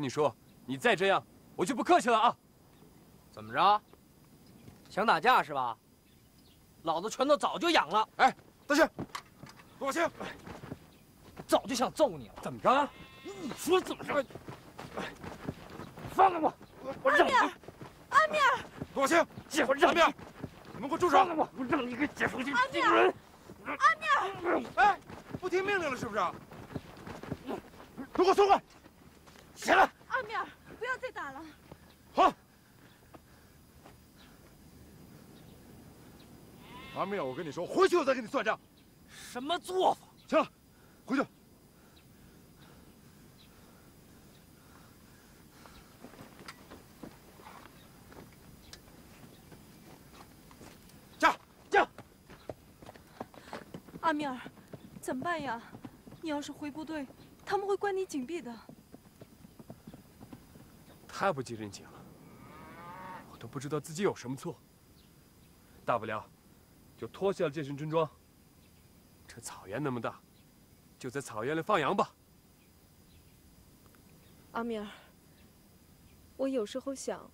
跟你说，你再这样，我就不客气了啊！怎么着？想打架是吧？老子拳头早就痒了，哎，大师，给我去！早就想揍你了。怎么着？你说怎么着？放开我！我让你阿米尔，给我去！姐夫让你你们给我住手！放开我！我让你给解放军敌人！哎，不听命令了是不是？都给我松开！起来！阿米尔，不要再打了。好。阿米尔，我跟你说，回去我再跟你算账。什么做法？行了，回去。驾驾！阿米尔，怎么办呀？你要是回部队，他们会关你紧闭的。太不近人情了，我都不知道自己有什么错。大不了就脱下了这身军装。这草原那么大，就在草原里放羊吧。阿米尔，我有时候想，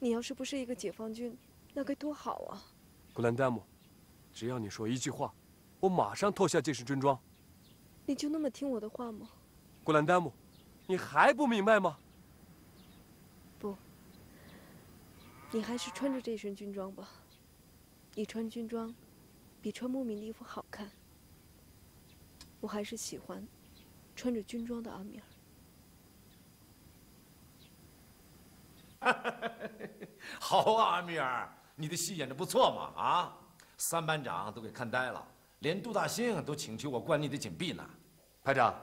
你要是不是一个解放军，那该多好啊！古兰丹姆，只要你说一句话，我马上脱下这身军装。你就那么听我的话吗？古兰丹姆，你还不明白吗？不，你还是穿着这身军装吧。你穿军装，比穿牧民的衣服好看。我还是喜欢穿着军装的阿米尔。好啊，阿米尔，你的戏演的不错嘛啊！三班长都给看呆了，连杜大兴都请求我关你的紧闭呢。排长，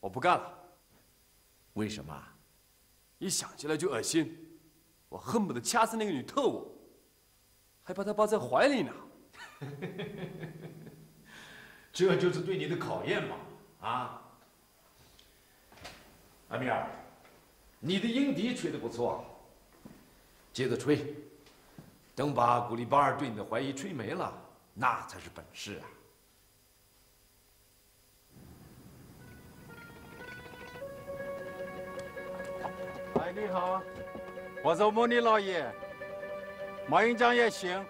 我不干了。为什么？一想起来就恶心，我恨不得掐死那个女特务，还把她抱在怀里呢。这就是对你的考验嘛啊！阿米尔，你的鹰笛吹得不错，接着吹，等把古里巴尔对你的怀疑吹没了，那才是本事啊！哎，你好，我说莫尼老爷，马营长也行。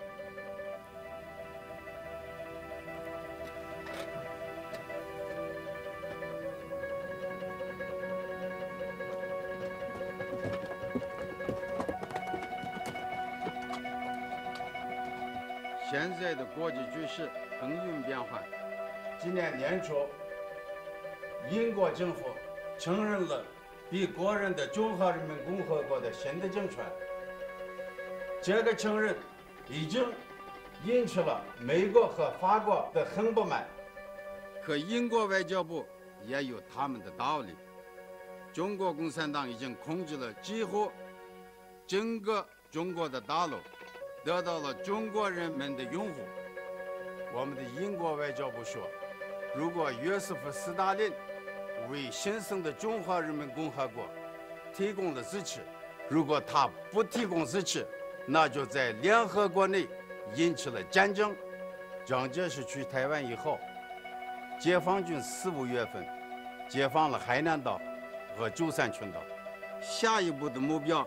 现在的国际局势风云变幻。今年年初，英国政府承认了比个人的中华人民共和国的新的政权。这个承认已经引起了美国和法国的很不满，可英国外交部也有他们的道理。中国共产党已经控制了几乎整个中国的大陆，得到了中国人民的拥护。我们的英国外交部说，如果约瑟夫·斯大林为新生的中华人民共和国提供了支持，如果他不提供支持，那就在联合国内引起了战争。蒋介石去台湾以后，解放军四五月份解放了海南岛和舟山群岛，下一步的目标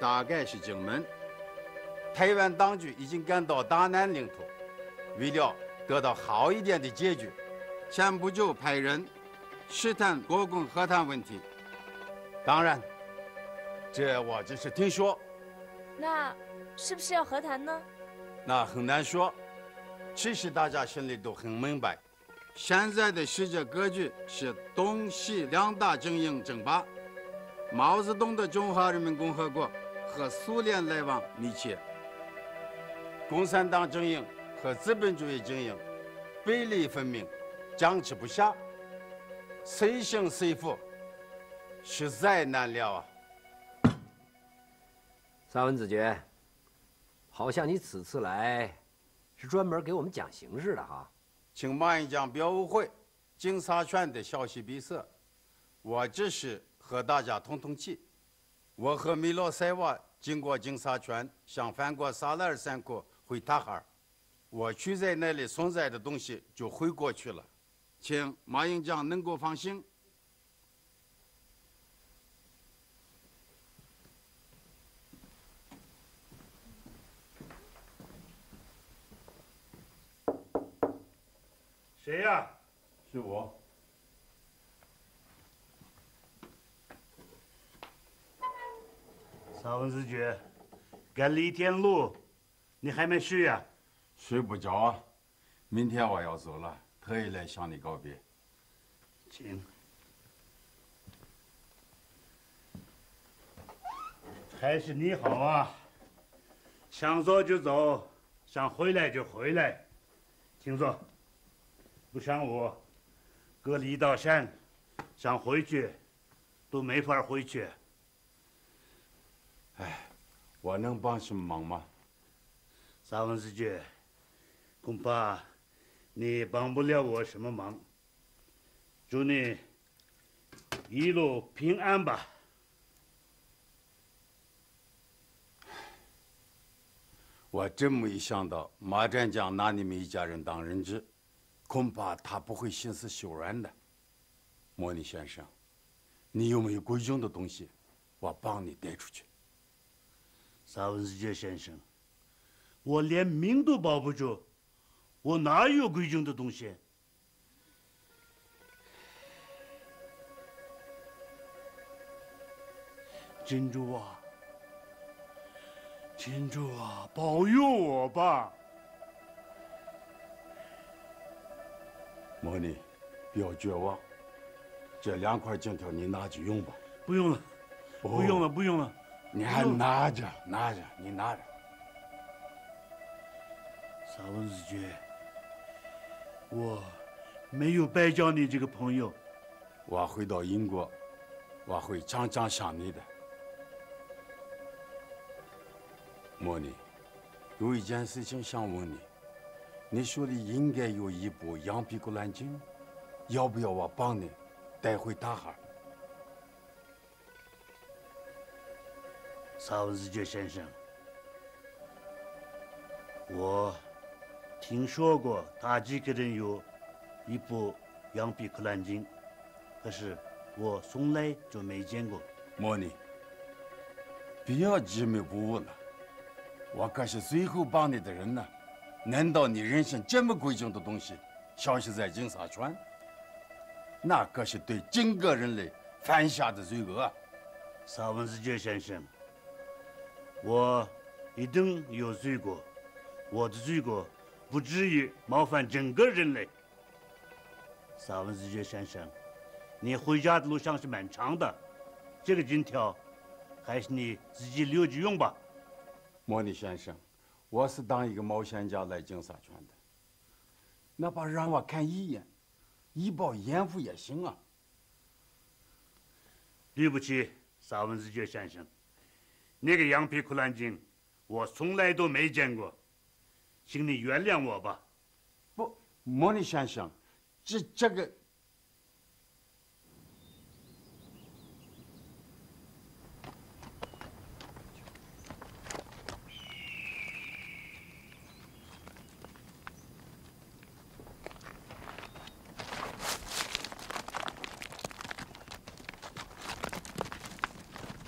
大概是金门。台湾当局已经赶到大南领土。为了得到好一点的结局，前不久派人试探国共和谈问题。当然，这我只是听说。那是不是要和谈呢？那很难说。其实大家心里都很明白，现在的世界格局是东西两大阵营争霸。毛泽东的中华人民共和国和苏联来往密切，共产党阵营。和资本主义阵营对立分明，僵持不下，谁胜谁负，实在难料啊！萨文子爵，好像你此次来是专门给我们讲形势的哈？请马英江表误会，金沙泉的消息闭塞，我只是和大家通通气。我和米洛塞瓦经过金沙泉，想翻过萨拉尔山谷回塔哈尔。我去在那里存在的东西就回过去了，请马英江能够放心。谁呀？是我。萨文子爵，赶了一天路，你还没睡呀？睡不着啊！明天我要走了，特意来向你告别。请。还是你好啊！想走就走，想回来就回来。请坐。不像我，隔了一道山，想回去都没法回去。哎，我能帮什么忙吗？萨文子爵。恐怕你帮不了我什么忙。祝你一路平安吧。我真没想到马占江拿你们一家人当人质，恐怕他不会心思手软的。莫尼先生，你有没有贵重的东西？我帮你带出去。萨文斯杰先生，我连命都保不住。我哪有贵重的东西？珍珠啊，金珠啊，保佑我吧！莫尼，不要绝望，这两块金条你拿去用吧。不用了，不用了，不用了。你还拿着，拿着，你拿着。萨文子爵。我没有白交你这个朋友。我回到英国，我会常常想你的。莫妮，有一件事情想问你。你说的应该有一部羊皮古兰经，要不要我帮你带回大哈？萨文斯杰先生，我。听说过他几个人有一部《羊皮克兰经》，可是我从来就没见过。莫尼，不要执迷不悟了，我可是最后帮你的人呢。难道你人生这么贵重的东西消失在金沙川？那可是对整个人类犯下的罪恶。萨文斯杰先生，我一定有罪过，我的罪过。不至于冒犯整个人类。萨文斯爵先生，你回家的路上是蛮长的，这个金条还是你自己留着用吧。莫尼先生，我是当一个冒险家来金沙泉的，哪怕让我看一眼，一饱眼福也行啊。对不起，萨文斯爵先生，那个羊皮苦兰经，我从来都没见过，请你原谅我吧。不，莫尼先生，这这个。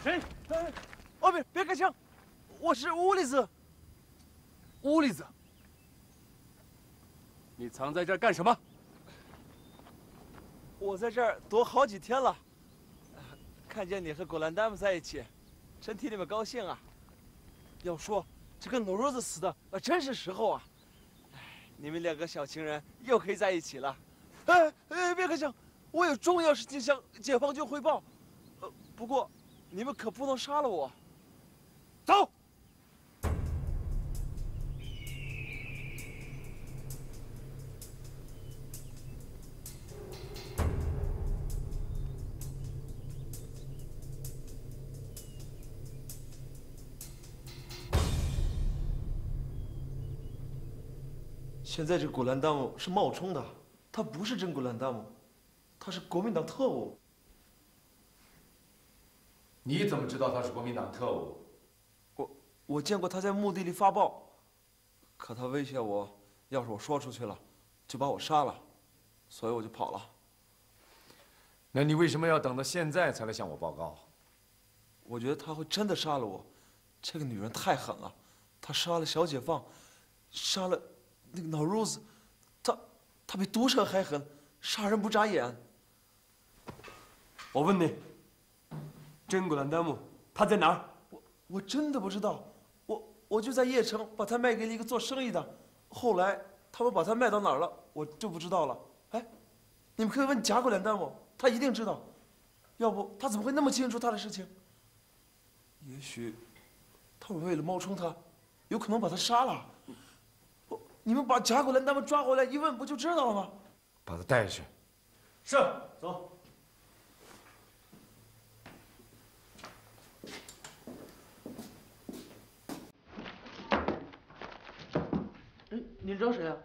谁？哎，哦，别别开枪！我是乌里子。乌里子，你藏在这儿干什么？我在这儿躲好几天了，看见你和古兰丹姆在一起，真替你们高兴啊！要说这个努鲁子死的，呃，真是时候啊！哎，你们两个小情人又可以在一起了。哎哎，别开枪！我有重要事情向解放军汇报。呃，不过。你们可不能杀了我！走。现在这古兰达姆是冒充的，他不是真古兰达姆，他是国民党特务。你怎么知道他是国民党特务？我我见过他在墓地里发报，可他威胁我，要是我说出去了，就把我杀了，所以我就跑了。那你为什么要等到现在才来向我报告？我觉得他会真的杀了我，这个女人太狠了，她杀了小解放，杀了那个老 Rose，她她比毒蛇还狠，杀人不眨眼。我问你。真古兰丹木，他在哪儿？我我真的不知道，我我就在邺城把他卖给了一个做生意的，后来他们把他卖到哪儿了，我就不知道了。哎，你们可以问贾古兰丹木，他一定知道。要不他怎么会那么清楚他的事情？也许他们为了冒充他，有可能把他杀了。不，你们把贾古兰他们抓回来一问，不就知道了吗？把他带下去。是，走。哎你找谁啊？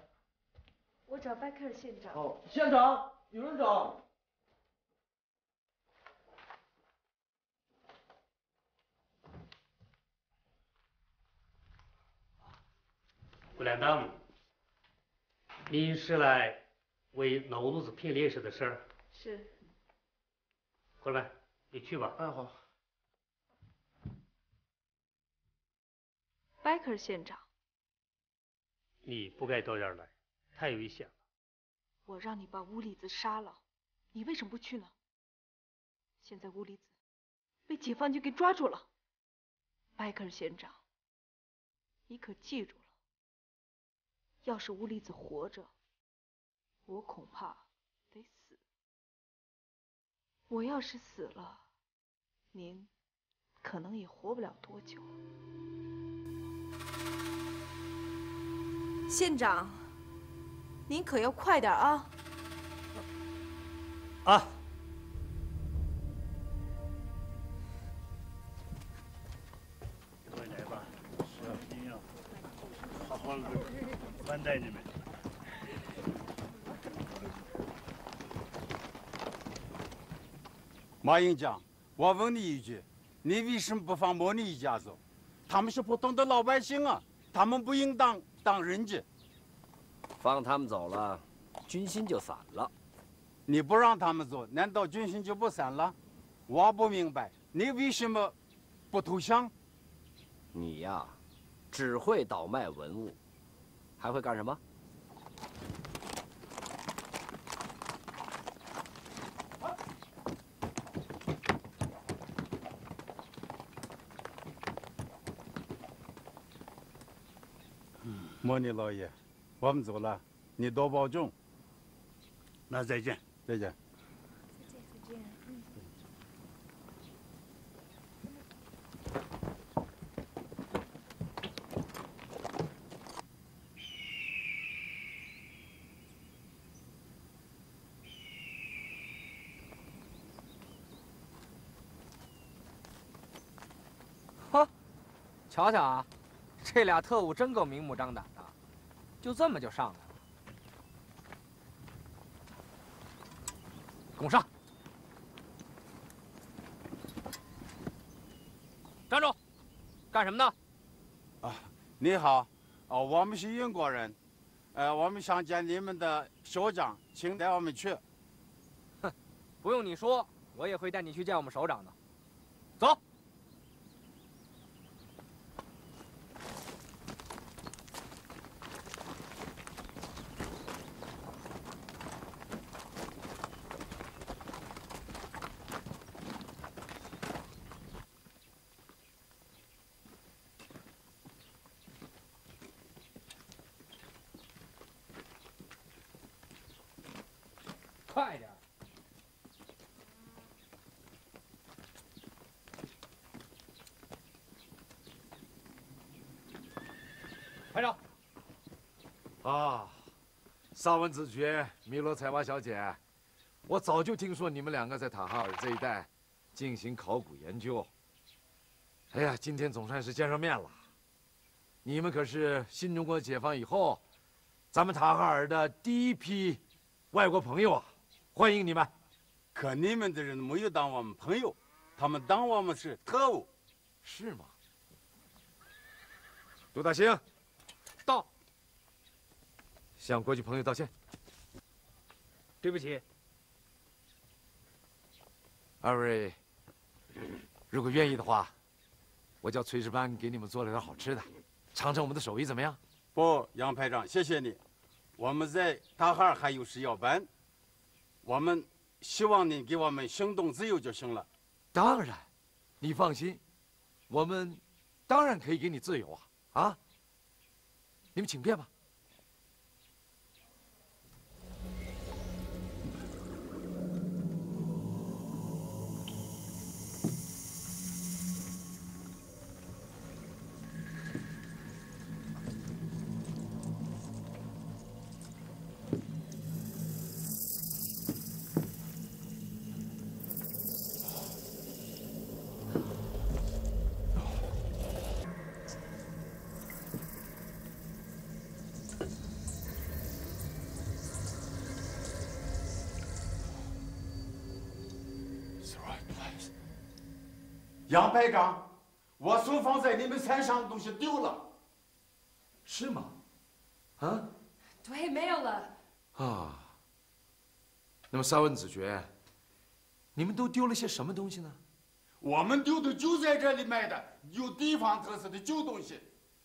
我找拜克尔县长。哦，县长，有人找。古兰达姆，你是来为老奴子骗烈士的事儿？是。过来，你去吧。哎，好。拜克尔县长。你不该到这儿来，太危险了。我让你把乌里子杀了，你为什么不去呢？现在乌里子被解放军给抓住了，拜克尔县长，你可记住了？要是乌里子活着，我恐怕得死。我要是死了，您可能也活不了多久。县长，您可要快点啊！啊！快来吧，一定要好好的款待你们。马营长，我问你一句，你为什么不放莫尼一家走？他们是普通的老百姓啊，他们不应当。当人质，放他们走了，军心就散了。你不让他们走，难道军心就不散了？我不明白，你为什么不投降？你呀，只会倒卖文物，还会干什么？莫尼老爷，我们走了，你多保重。那再见，再见。再见，嗯。瞧瞧啊！这俩特务真够明目张胆的，就这么就上来了。拱上！站住！干什么呢？啊，你好，哦，我们是英国人，呃，我们想见你们的首长，请带我们去。哼，不用你说，我也会带你去见我们首长的。走。快点！排长。啊，萨文子爵、米罗采娃小姐，我早就听说你们两个在塔哈尔这一带进行考古研究。哎呀，今天总算是见上面了。你们可是新中国解放以后，咱们塔哈尔的第一批外国朋友啊！欢迎你们。可你们的人没有当我们朋友，他们当我们是特务，是吗？杜大兴，到。向国际朋友道歉。对不起。二位，如果愿意的话，我叫炊事班给你们做了点好吃的，尝尝我们的手艺怎么样？不，杨排长，谢谢你。我们在大哈尔还有事要办。我们希望你给我们行动自由就行了。当然，你放心，我们当然可以给你自由啊！啊，你们请便吧。杨排长，我存放在你们山上的东西丢了，是吗？啊？对，没有了。啊。那么三文子爵，你们都丢了些什么东西呢？我们丢的就在这里卖的，有地方特色的旧东西。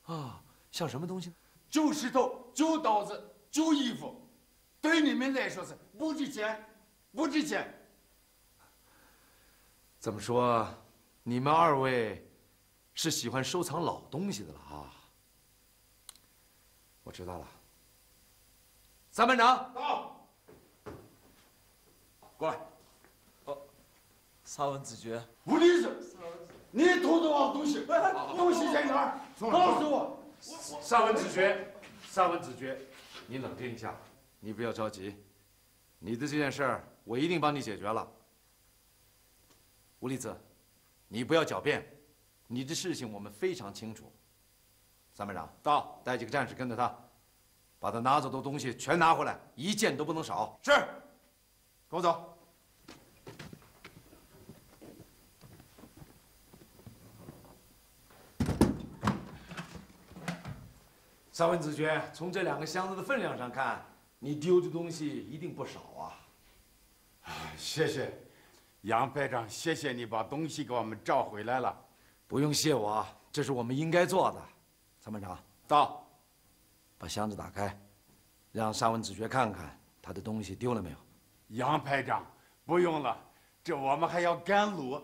啊，像什么东西呢？旧石头、旧刀子、旧衣服，对你们来说是不值钱，不值钱。怎么说？你们二位是喜欢收藏老东西的了啊！我知道了。三班长到，过来。哦，萨文子爵，吴律师，你偷走我东西，东西在哪儿？告诉我。萨文子爵，萨文子爵，你冷静一下，你不要着急。你的这件事儿，我一定帮你解决了。吴立子。你不要狡辩，你的事情我们非常清楚。三班长到，带几个战士跟着他，把他拿走的东西全拿回来，一件都不能少。是，跟我走。三文子爵，从这两个箱子的分量上看，你丢的东西一定不少啊。谢谢。杨排长，谢谢你把东西给我们找回来了。不用谢我，这是我们应该做的。参谋长，到，把箱子打开，让沙文子爵看看他的东西丢了没有。杨排长，不用了，这我们还要赶路。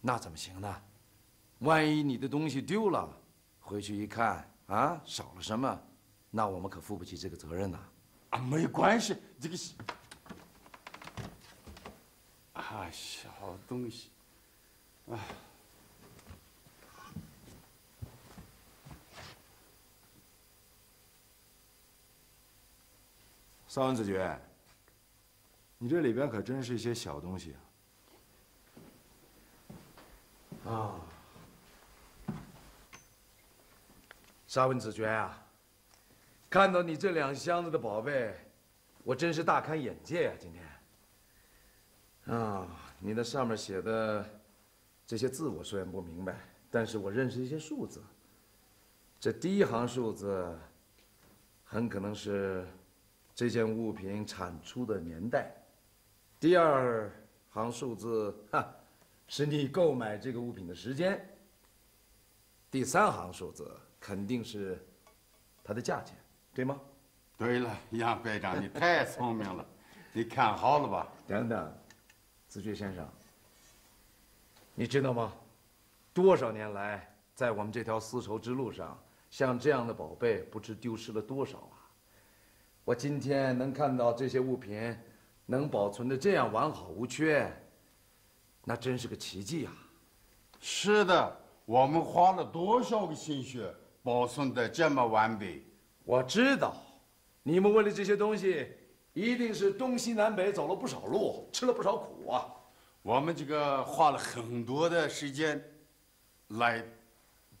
那怎么行呢？万一你的东西丢了，回去一看啊，少了什么，那我们可负不起这个责任呐。啊，没关系，这个。啊，小东西，啊，沙文子爵，你这里边可真是一些小东西啊！啊，沙文子爵啊，看到你这两箱子的宝贝，我真是大开眼界呀！今天，啊，你那上面写的这些字我虽然不明白，但是我认识一些数字。这第一行数字，很可能是这件物品产出的年代；第二行数字，哈，是你购买这个物品的时间；第三行数字。肯定是它的价钱，对吗？对了，杨排长，你太聪明了，你看好了吧？等等，子爵先生，你知道吗？多少年来，在我们这条丝绸之路上，像这样的宝贝不知丢失了多少啊！我今天能看到这些物品能保存的这样完好无缺，那真是个奇迹啊！是的，我们花了多少个心血。保存的这么完美，我知道，你们为了这些东西，一定是东西南北走了不少路，吃了不少苦啊。我们这个花了很多的时间，来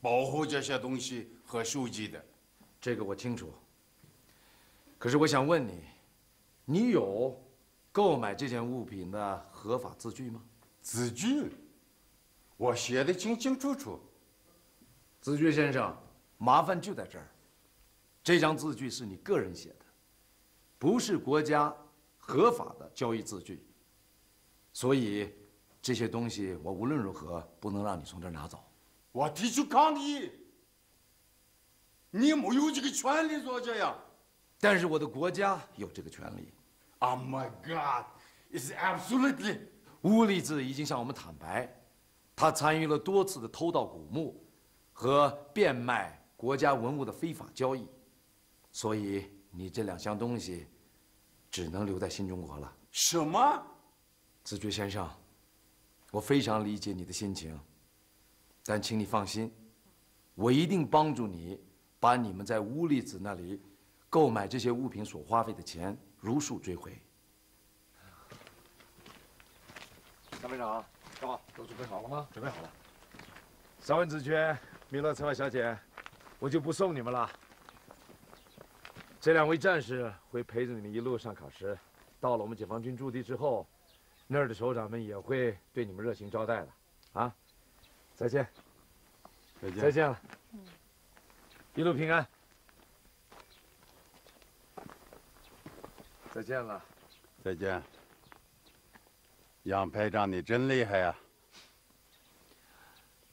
保护这些东西和书籍的，这个我清楚。可是我想问你，你有购买这件物品的合法字据吗？字据，我写的清清楚楚。子爵先生。麻烦就在这儿，这张字据是你个人写的，不是国家合法的交易字据，所以这些东西我无论如何不能让你从这儿拿走。我提出抗议，你没有这个权利做这样，但是我的国家有这个权利。Oh my God! It's absolutely. 乌力子已经向我们坦白，他参与了多次的偷盗古墓和变卖。国家文物的非法交易，所以你这两箱东西只能留在新中国了。什么？子爵先生，我非常理解你的心情，但请你放心，我一定帮助你把你们在乌力子那里购买这些物品所花费的钱如数追回。张班长，干嘛？都准备好了吗？准备好了。三文子爵，米勒策划小姐。我就不送你们了。这两位战士会陪着你们一路上考试，到了我们解放军驻地之后，那儿的首长们也会对你们热情招待的。啊，再见。再见。再见了。嗯一路平安。再见了。再见。杨排长，你真厉害呀！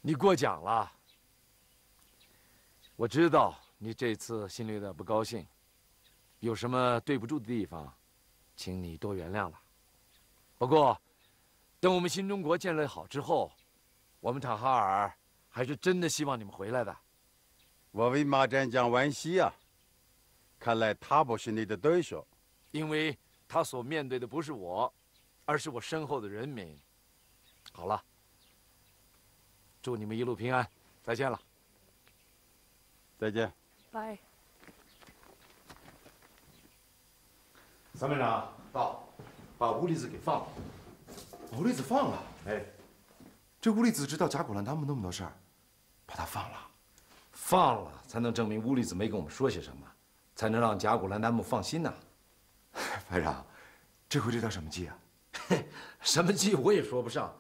你过奖了。我知道你这次心里有点不高兴，有什么对不住的地方，请你多原谅了。不过，等我们新中国建立好之后，我们塔哈尔还是真的希望你们回来的。我为马占江惋惜啊！看来他不是你的对手，因为他所面对的不是我，而是我身后的人民。好了，祝你们一路平安，再见了。再见。拜。三排长到，把乌力子给放了。乌力子放了？哎，这乌力子知道甲骨兰他们那么多事儿，把他放了。放了才能证明乌力子没跟我们说些什么，才能让甲骨兰他们放心呐。排长，这回这叫什么计啊？什么计我也说不上。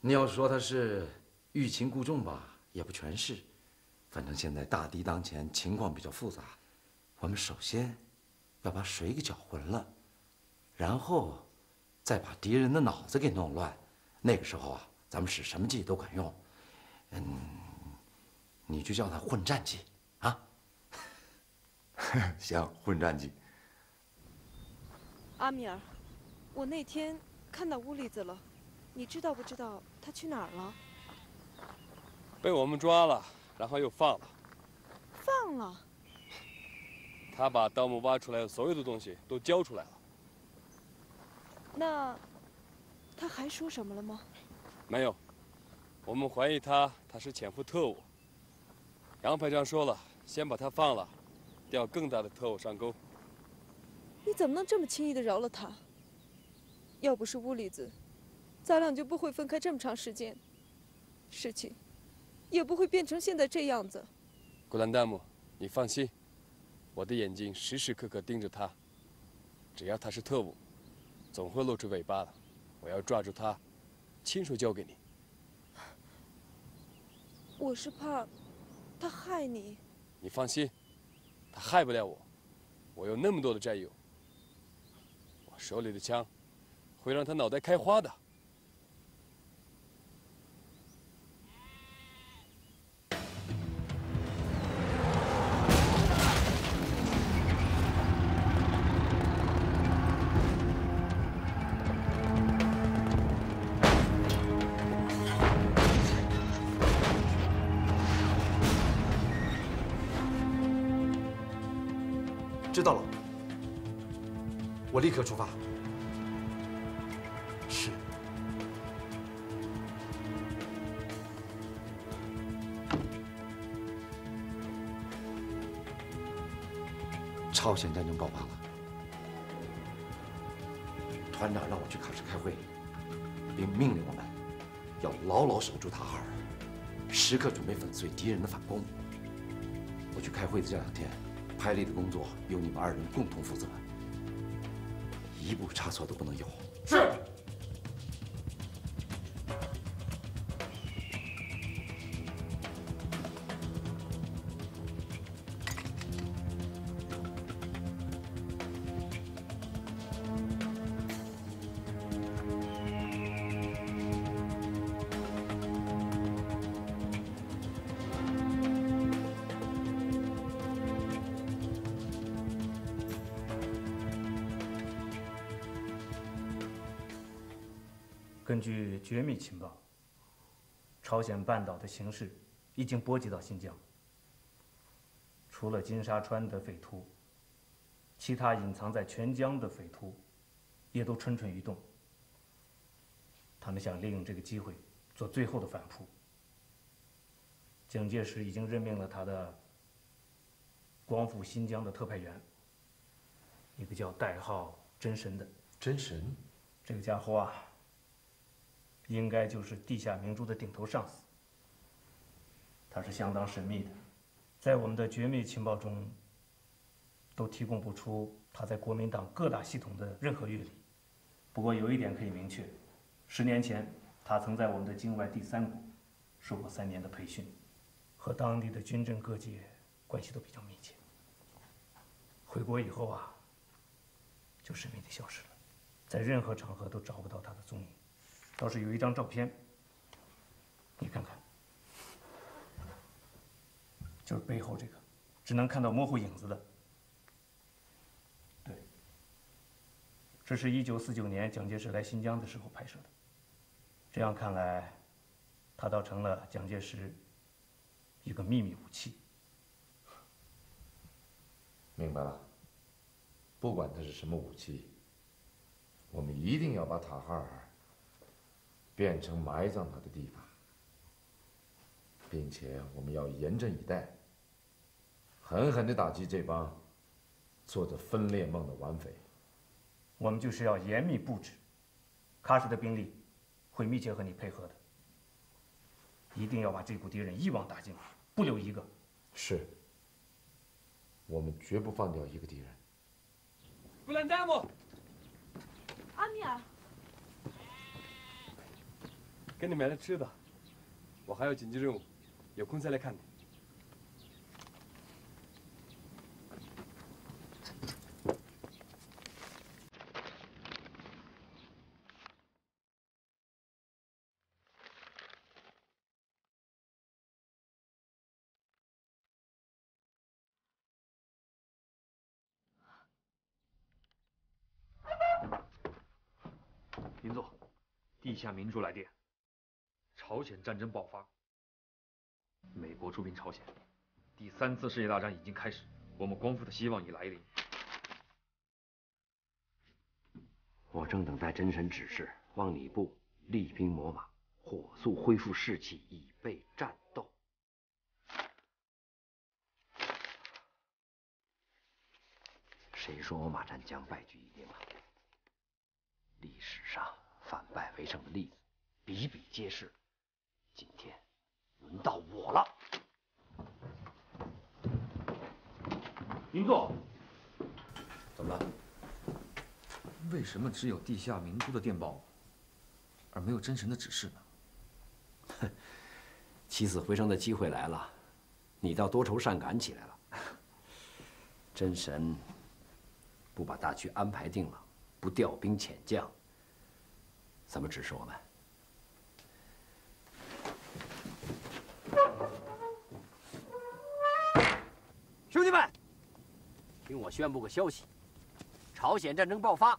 你要说他是欲擒故纵吧，也不全是。反正现在大敌当前，情况比较复杂。我们首先要把水给搅浑了，然后再把敌人的脑子给弄乱。那个时候啊，咱们使什么计都管用。嗯，你就叫他混战计啊。行，混战计。阿米尔，我那天看到乌里子了，你知道不知道他去哪儿了？被我们抓了。然后又放了，放了。他把盗墓挖出来的所有的东西都交出来了。那他还说什么了吗？没有，我们怀疑他他是潜伏特务。杨排长说了，先把他放了，调更大的特务上钩。你怎么能这么轻易的饶了他？要不是乌里子，咱俩就不会分开这么长时间。事情。也不会变成现在这样子。古兰达姆，你放心，我的眼睛时时刻刻盯着他。只要他是特务，总会露出尾巴的。我要抓住他，亲手交给你。我是怕他害你。你放心，他害不了我。我有那么多的战友，我手里的枪会让他脑袋开花的。刻出发。是。朝鲜战争爆发了，团长让我去喀什开会，并命令我们要牢牢守住塔哈尔，时刻准备粉碎敌人的反攻。我去开会的这两天。拍立的工作由你们二人共同负责，一步差错都不能有。是。根据绝密情报，朝鲜半岛的形势已经波及到新疆。除了金沙川的匪徒，其他隐藏在全疆的匪徒也都蠢蠢欲动。他们想利用这个机会做最后的反扑。蒋介石已经任命了他的光复新疆的特派员，一个叫代号真神的。真神，这个家伙啊。应该就是地下明珠的顶头上司，他是相当神秘的，在我们的绝密情报中，都提供不出他在国民党各大系统的任何阅历。不过有一点可以明确，十年前他曾在我们的境外第三股受过三年的培训，和当地的军政各界关系都比较密切。回国以后啊，就神秘的消失了，在任何场合都找不到他的踪影。倒是有一张照片，你看看，就是背后这个，只能看到模糊影子的。对，这是一九四九年蒋介石来新疆的时候拍摄的。这样看来，他倒成了蒋介石一个秘密武器。明白了，不管它是什么武器，我们一定要把塔哈尔。变成埋葬他的地方，并且我们要严阵以待，狠狠地打击这帮做着分裂梦的顽匪。我们就是要严密布置，喀什的兵力会密切和你配合的，一定要把这股敌人一网打尽，不留一个。是，我们绝不放掉一个敌人。布兰达姆，阿米尔。给你买了吃的，我还有紧急任务，有空再来看你。林总，地下明珠来电。朝鲜战争爆发，美国出兵朝鲜，第三次世界大战已经开始，我们光复的希望已来临。我正等待真神指示，望你部厉兵秣马，火速恢复士气，以备战斗。谁说我马占江败局已定了？历史上反败为胜的例子比比皆是。今天轮到我了。银座，怎么了？为什么只有地下明珠的电报，而没有真神的指示呢？起死回生的机会来了，你倒多愁善感起来了。真神不把大局安排定了，不调兵遣将，怎么指示我们？听我宣布个消息：朝鲜战争爆发，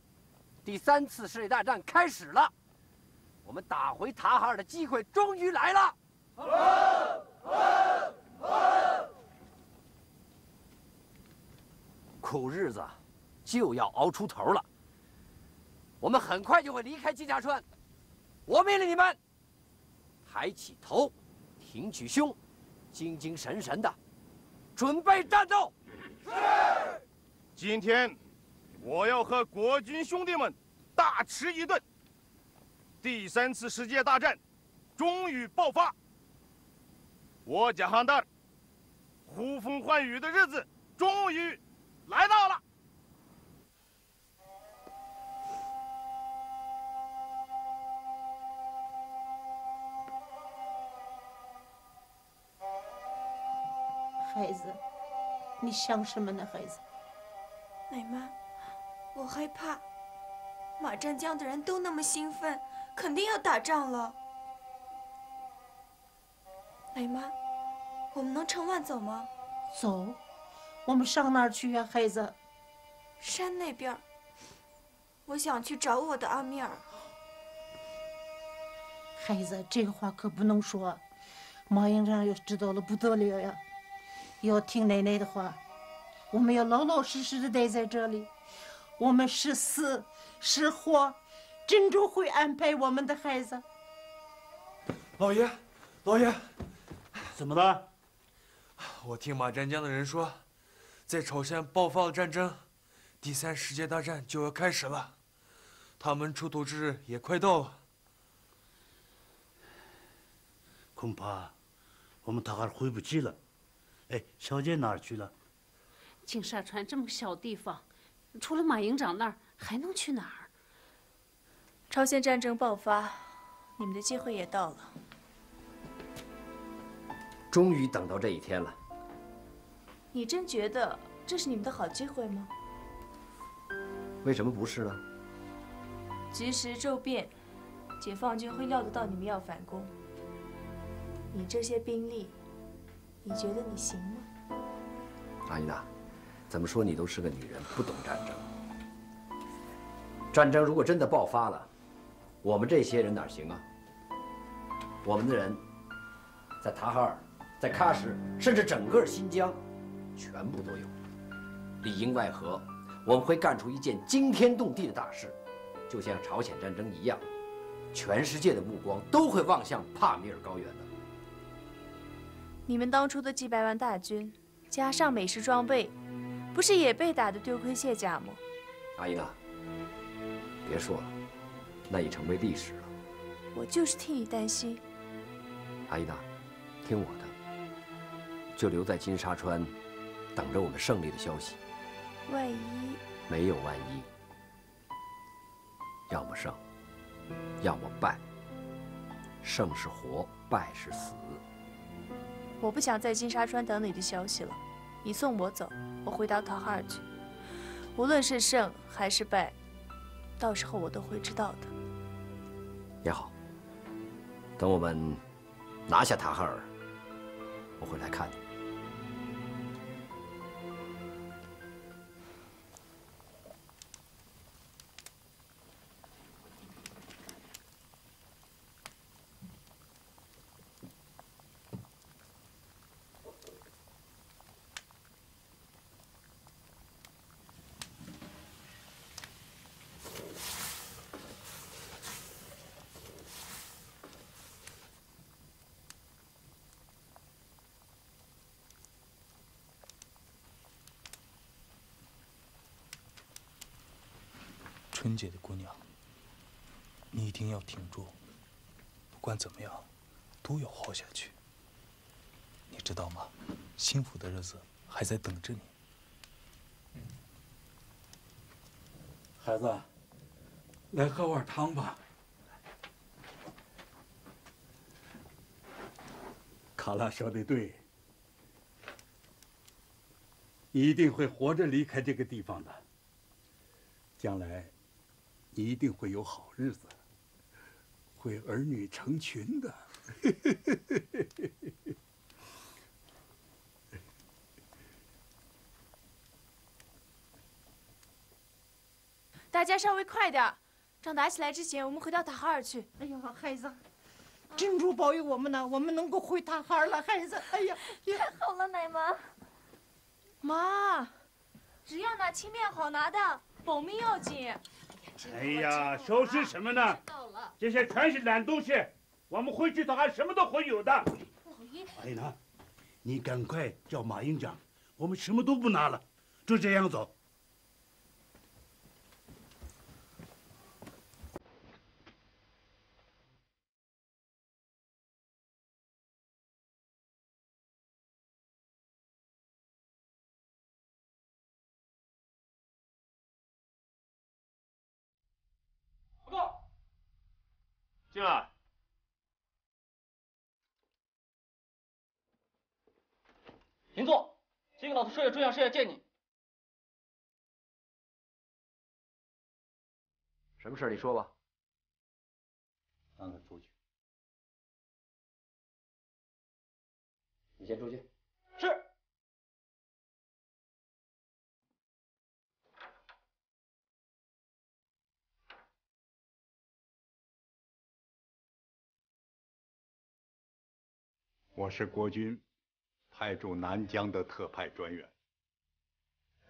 第三次世界大战开始了。我们打回塔哈尔的机会终于来了。苦日子就要熬出头了。我们很快就会离开金家川。我命令你们抬起头，挺起胸，精精神神的准备战斗。今天我要和国军兄弟们大吃一顿。第三次世界大战终于爆发，我蒋汉蛋呼风唤雨的日子终于来到了。孩子，你想什么呢，孩子？奶妈，我害怕。马占江的人都那么兴奋，肯定要打仗了。奶妈，我们能乘乱走吗？走，我们上哪儿去呀，孩子？山那边。我想去找我的阿米尔。孩子，这个话可不能说，马营长要知道了不得了呀。要听奶奶的话，我们要老老实实的待在这里。我们是死是活，珍珠会安排我们的孩子。老爷，老爷，怎么了？我听马占江的人说，在朝鲜爆发了战争，第三世界大战就要开始了，他们出头之日也快到了。恐怕我们塔哈尔回不去了。哎，小姐哪儿去了？金沙川这么个小地方，除了马营长那儿，还能去哪儿？朝鲜战争爆发，你们的机会也到了。终于等到这一天了。你真觉得这是你们的好机会吗？为什么不是呢？及时骤变，解放军会料得到你们要反攻。你这些兵力，你觉得你行吗？阿依娜，怎么说你都是个女人，不懂战争。战争如果真的爆发了，我们这些人哪行啊？我们的人在塔哈尔、在喀什，甚至整个新疆，全部都有。里应外合，我们会干出一件惊天动地的大事，就像朝鲜战争一样，全世界的目光都会望向帕米尔高原的。你们当初的几百万大军，加上美式装备，不是也被打得丢盔卸甲吗？阿姨呢，别说了，那已成为历史了。我就是替你担心。阿依娜，听我的，就留在金沙川，等着我们胜利的消息。万一没有万一，要么胜，要么败。胜是活，败是死。我不想在金沙川等你的消息了，你送我走，我回到塔哈尔去。无论是胜还是败，到时候我都会知道的。也好，等我们拿下塔哈尔，我会来看你。纯洁的姑娘，你一定要挺住，不管怎么样，都要活下去。你知道吗？幸福的日子还在等着你。孩子，来喝碗汤吧。卡拉说的对，一定会活着离开这个地方的。将来，一定会有好日子，会儿女成群的。大家稍微快点，仗打起来之前，我们回到塔哈尔去。哎呦，孩子，真主保佑我们呢，我们能够回塔哈尔了，孩子。哎呀，太好了，奶妈。妈，只要拿轻便好拿的，保命要紧。哎呀，收拾什么呢？这些全是烂东西，我们回去的话什么都会有的。老爷，哎呀，你赶快叫马营长，我们什么都不拿了，就这样走。进来。您坐，这个老头说有重要事要见你。什么事儿你说吧。让他出去。你先出去。我是国军派驻南疆的特派专员，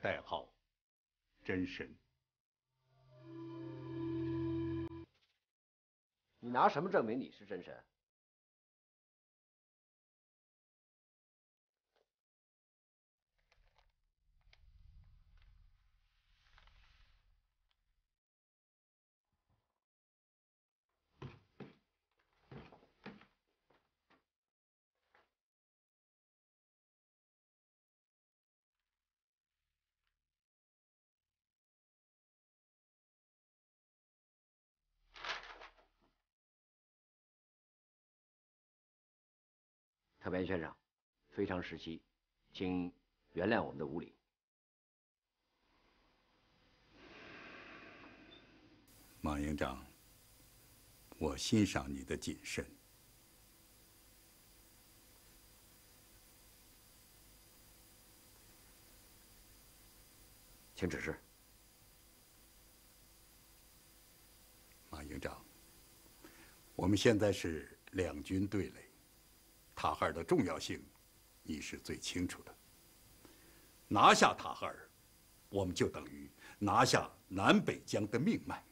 代号真神。你拿什么证明你是真神？特派员先生，非常时期，请原谅我们的无礼。马营长，我欣赏你的谨慎。请指示。马营长，我们现在是两军对垒，塔哈尔的重要性，你是最清楚的。拿下塔哈尔，我们就等于拿下南北疆的命脉，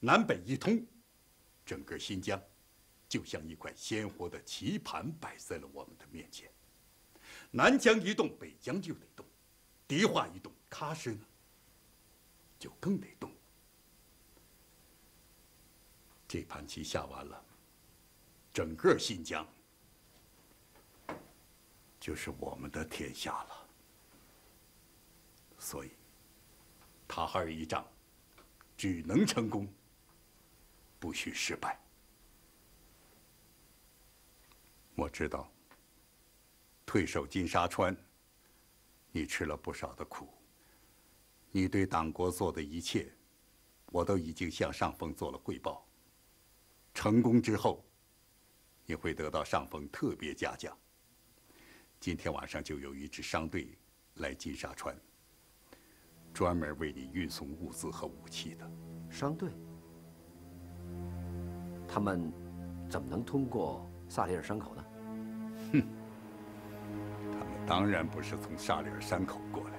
南北一通，整个新疆就像一块鲜活的棋盘摆在了我们的面前。南疆一动，北疆就得动；迪化一动，喀什呢就更得动。这盘棋下完了，整个新疆就是我们的天下了。所以，塔哈尔一仗只能成功，不许失败。我知道，退守金沙川，你吃了不少的苦。你对党国做的一切，我都已经向上峰做了汇报。成功之后，你会得到上峰特别嘉奖。今天晚上就有一支商队来金沙川，专门为你运送物资和武器的。商队？他们怎么能通过萨里尔山口呢？哼，他们当然不是从萨里尔山口过来。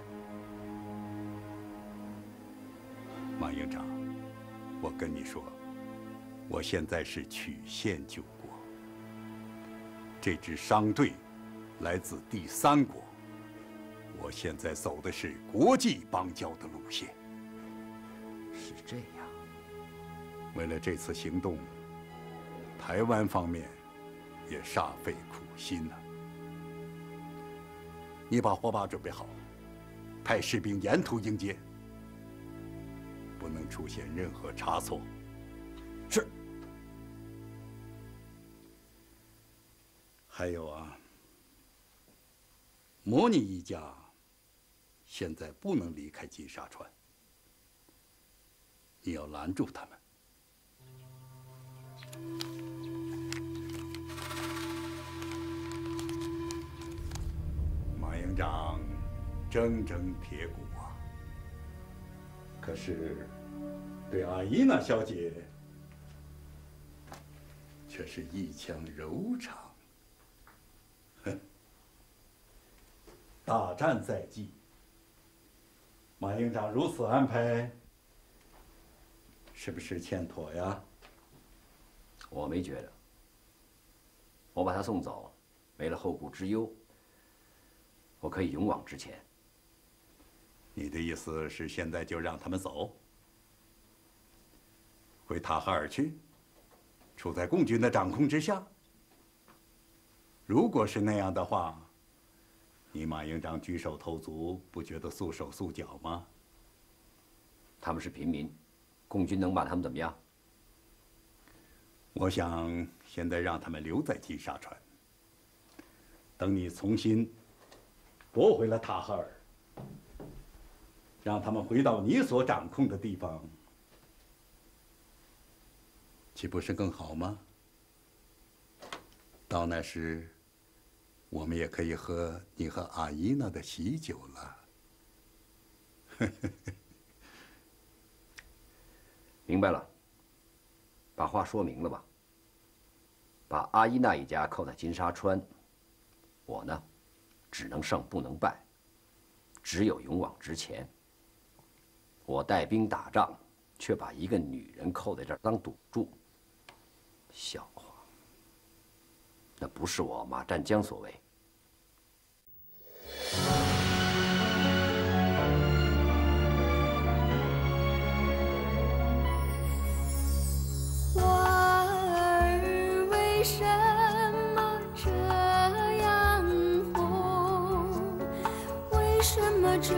马营长，我跟你说。我现在是曲线救国，这支商队来自第三国，我现在走的是国际邦交的路线。是这样。为了这次行动，台湾方面也煞费苦心呢。你把火把准备好，派士兵沿途迎接。不能出现任何差错。是。还有啊，摩尼一家现在不能离开金沙川，你要拦住他们。马营长铮铮铁骨啊，可是对阿依娜小姐却是一腔柔肠。哼，大战在即，马营长如此安排，是不是欠妥呀？我没觉得，我把他送走，没了后顾之忧，我可以勇往直前。你的意思是现在就让他们走，回塔哈尔去，处在共军的掌控之下？如果是那样的话，你马营长举手投足不觉得束手束脚吗？他们是平民，共军能把他们怎么样？我想现在让他们留在金沙川，等你重新夺回了塔哈尔，让他们回到你所掌控的地方，岂不是更好吗？到那时，我们也可以喝你和阿依娜的喜酒了。明白了，把话说明了吧。把阿依娜一家扣在金沙川，我呢，只能胜不能败，只有勇往直前。我带兵打仗，却把一个女人扣在这儿当赌注，笑话！那不是我马占江所为。花儿为什么这样红？为什么这